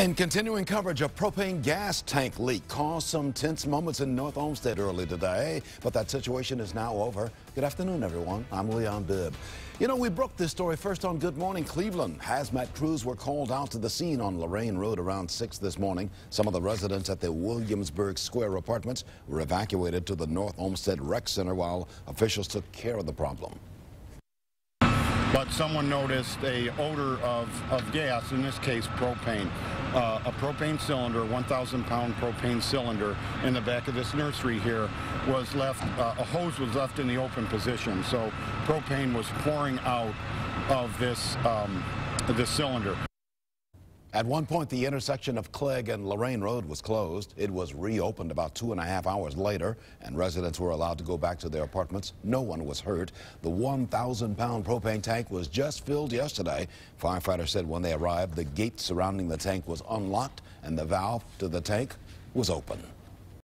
And continuing coverage, a propane gas tank leak caused some tense moments in North Olmsted early today, but that situation is now over. Good afternoon, everyone. I'm Leon Bibb. You know, we broke this story first on Good Morning Cleveland. Hazmat crews were called out to the scene on Lorain Road around 6 this morning. Some of the residents at the Williamsburg Square apartments were evacuated to the North Olmsted Rec Center while officials took care of the problem but someone noticed a odor of, of gas, in this case propane. Uh, a propane cylinder, 1,000 pound propane cylinder in the back of this nursery here was left, uh, a hose was left in the open position. So propane was pouring out of this, um, this cylinder. At one point, the intersection of Clague and Lorain Road was closed. It was reopened about two and a half hours later, and residents were allowed to go back to their apartments. No one was hurt. The 1,000-pound propane tank was just filled yesterday. Firefighters said when they arrived, the gate surrounding the tank was unlocked, and the valve to the tank was open.